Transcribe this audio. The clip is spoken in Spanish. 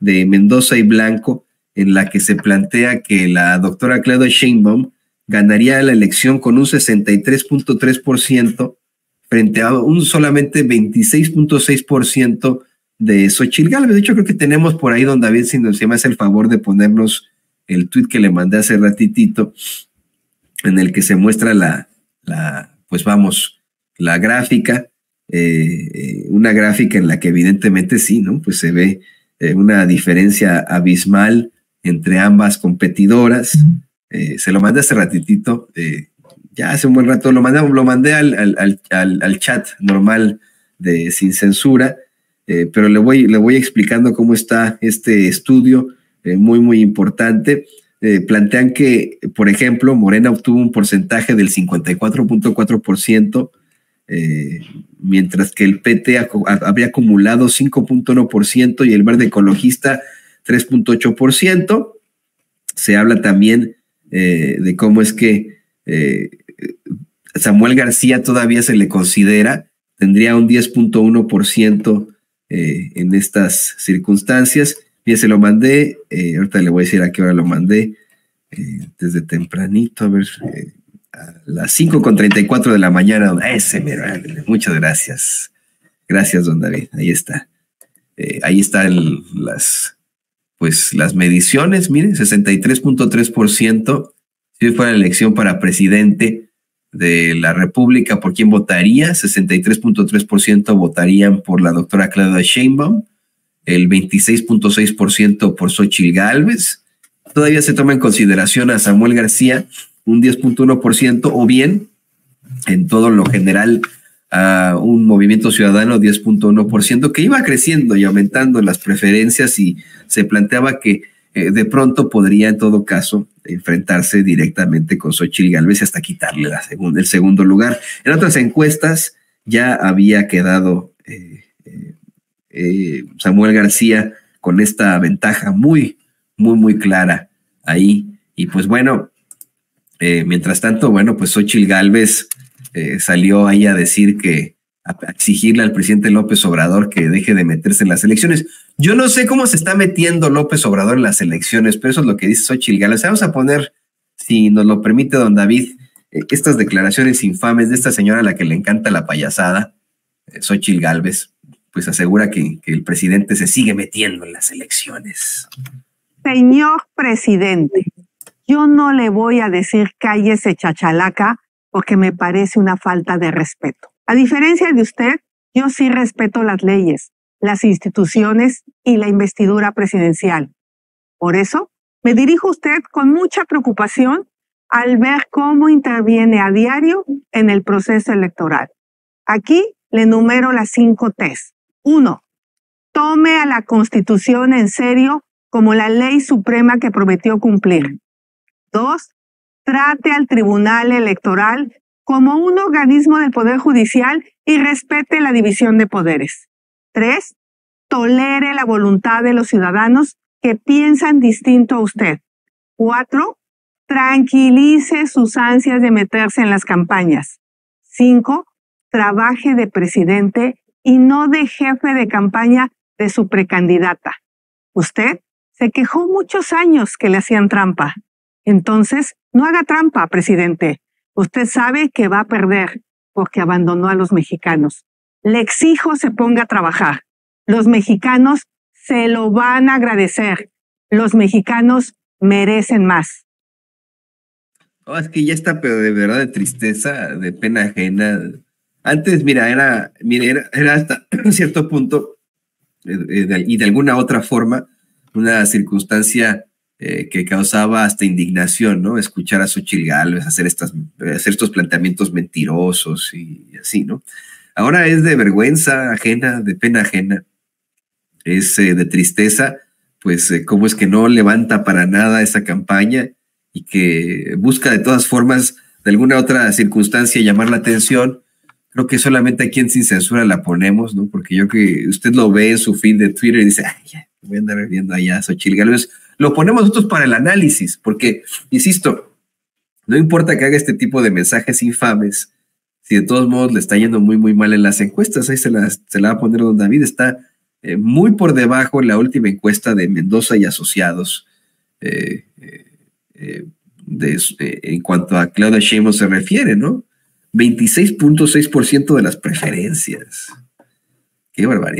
de Mendoza y Blanco, en la que se plantea que la doctora Claudia Sheinbaum ganaría la elección con un 63.3% frente a un solamente 26.6% de Xochitl Galvez. De hecho, creo que tenemos por ahí, don David, si nos hace el favor de ponernos el tweet que le mandé hace ratitito, en el que se muestra la, la pues vamos, la gráfica, eh, eh, una gráfica en la que evidentemente sí, ¿no? Pues se ve eh, una diferencia abismal entre ambas competidoras. se lo mandé hace ratitito, ya hace un buen rato, lo mandé, lo mandé al, al, al, al chat normal de sin censura eh, pero le voy, le voy explicando cómo está este estudio, eh, muy, muy importante. Eh, plantean que, por ejemplo, Morena obtuvo un porcentaje del 54.4%, mientras que el PT había acumulado 5.1% y el verde ecologista 3.8%. Se habla también de cómo es que Samuel García todavía se le considera, tendría un 10.1% eh, en estas circunstancias. Bien, se lo mandé, eh, ahorita le voy a decir a qué hora lo mandé, eh, desde tempranito, a ver, a las 5.34 de la mañana, ese, muchas gracias. Gracias, don David, ahí está. ahí están las, pues, las mediciones, miren, 63.3%, si fuera la elección para presidente, de la República, ¿por quién votaría? 63.3% votarían por la doctora Claudia Sheinbaum, el 26.6% por Xochitl Galvez. Todavía se toma en consideración a Samuel García, un 10.1%, o bien, en todo lo general, a un movimiento ciudadano 10.1%, que iba creciendo y aumentando las preferencias y se planteaba que eh, de pronto podría en todo caso enfrentarse directamente con Xochitl Galvez hasta quitarle el segundo lugar. En otras encuestas ya había quedado eh, eh, Samuel García con esta ventaja muy, muy, muy clara ahí. Y pues bueno, mientras tanto, bueno, pues Xochitl Galvez salió ahí a decir que a exigirle al presidente López Obrador que deje de meterse en las elecciones. Yo no sé cómo se está metiendo López Obrador en las elecciones, pero eso es lo que dice Xochitl Gálvez. Vamos a poner, si nos lo permite don David, eh, estas declaraciones infames de esta señora a la que le encanta la payasada, eh, Xochitl Gálvez, pues asegura que el presidente se sigue metiendo en las elecciones. Señor presidente, yo no le voy a decir cállese chachalaca porque me parece una falta de respeto. A diferencia de usted, yo sí respeto las leyes, las instituciones y la investidura presidencial. Por eso, me dirijo a usted con mucha preocupación al ver cómo interviene a diario en el proceso electoral. Aquí le enumero las cinco T's. Uno, tome a la Constitución en serio como la ley suprema que prometió cumplir. Dos, trate al Tribunal Electoral como un organismo del Poder Judicial y respete la división de poderes. Tres, tolere la voluntad de los ciudadanos que piensan distinto a usted. Cuatro, tranquilice sus ansias de meterse en las campañas. Cinco, trabaje de presidente y no de jefe de campaña de su precandidata. Usted se quejó muchos años que le hacían trampa. Entonces, no haga trampa, presidente. Usted sabe que va a perder porque abandonó a los mexicanos. Le exijo se ponga a trabajar. Los mexicanos se lo van a agradecer. Los mexicanos merecen más. es que ya está, pero de verdad de tristeza, de pena ajena. Antes, mira, era, mira, era, hasta cierto punto eh, eh, y de alguna otra forma una circunstancia eh, que causaba hasta indignación, ¿no? Escuchar a Xochitl Gálvez hacer, estas, hacer estos planteamientos mentirosos y así, ¿no? Ahora es de vergüenza ajena, de pena ajena, es eh, de tristeza, pues eh, cómo es que no levanta para nada esa campaña y que busca de todas formas, de alguna otra circunstancia, llamar la atención. Creo que solamente aquí en Sin Censura la ponemos, ¿no? Porque yo que usted lo ve en su feed de Twitter y dice, ay, voy a andar viendo allá a Xochil Gálvez. Lo ponemos nosotros para el análisis, porque, insisto, no importa que haga este tipo de mensajes infames, si de todos modos le está yendo muy, muy mal en las encuestas, ahí se la, se la va a poner don David, está eh, muy por debajo en la última encuesta de Mendoza y Asociados. Eh, eh, en cuanto a Claudia Sheinbaum se refiere, ¿no? 26.6% de las preferencias. Qué barbaridad.